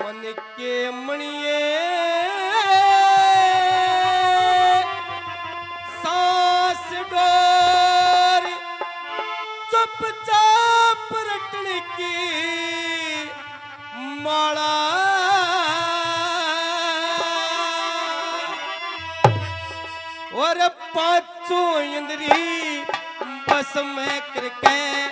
ਮਨ ਕੇ ਮਣੀਏ। ਸਾਸ ਡੋਰ। ਚੁੱਪ ਚਾਪ ਰਟਣ ਕੀ ਮਾਲਾ। ਔਰ ਪਾਚੋ ਇੰਦਰੀ समय कृपया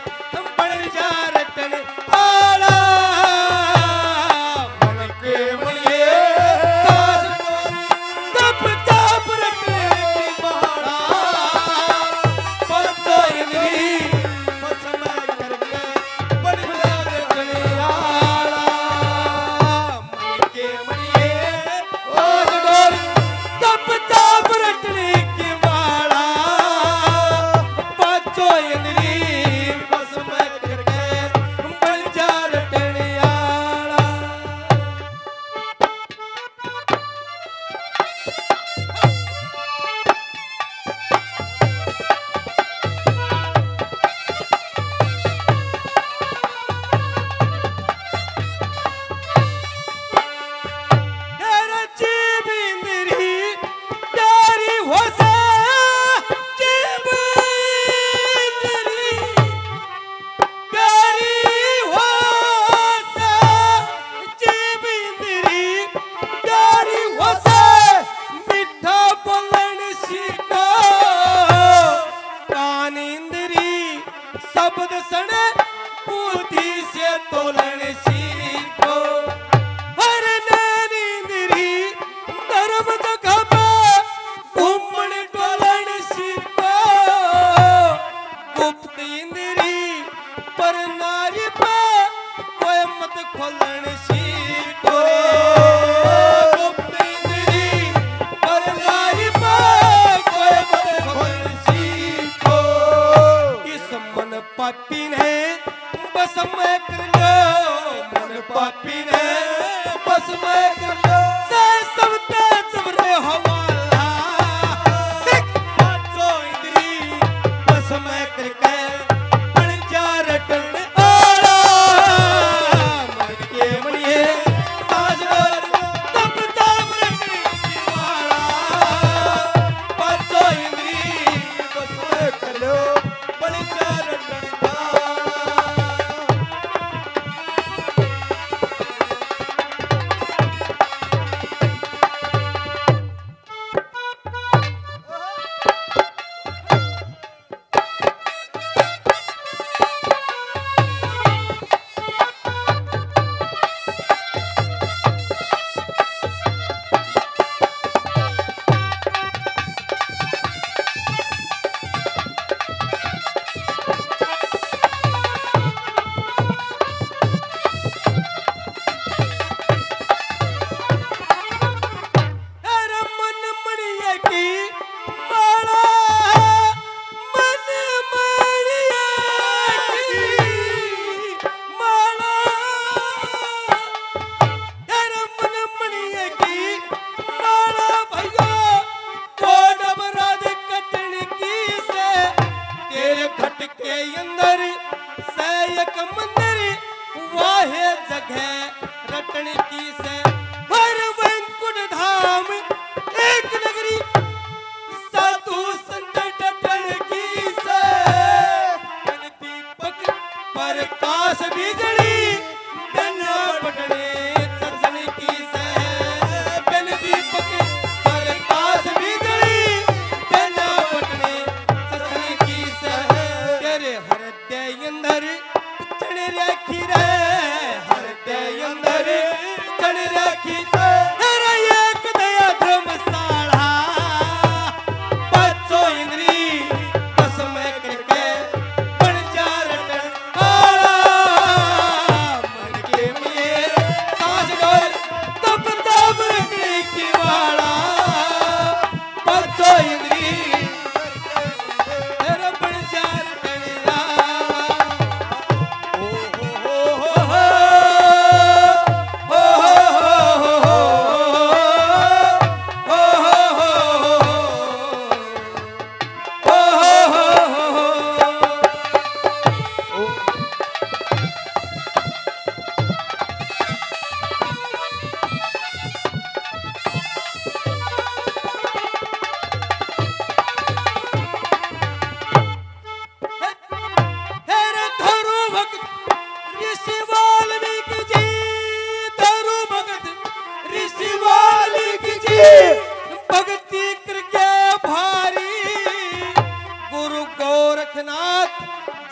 की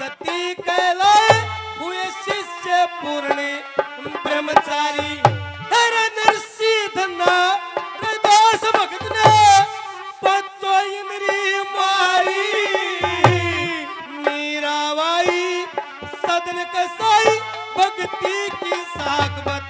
जति कहलाए, हुए शिष्य पूर्णे ब्रह्मचारी, हर नरसिंह धना दास भगत ने पतो इंद्री मारी। मीराबाई सदन कसाई, भक्ति की साख बता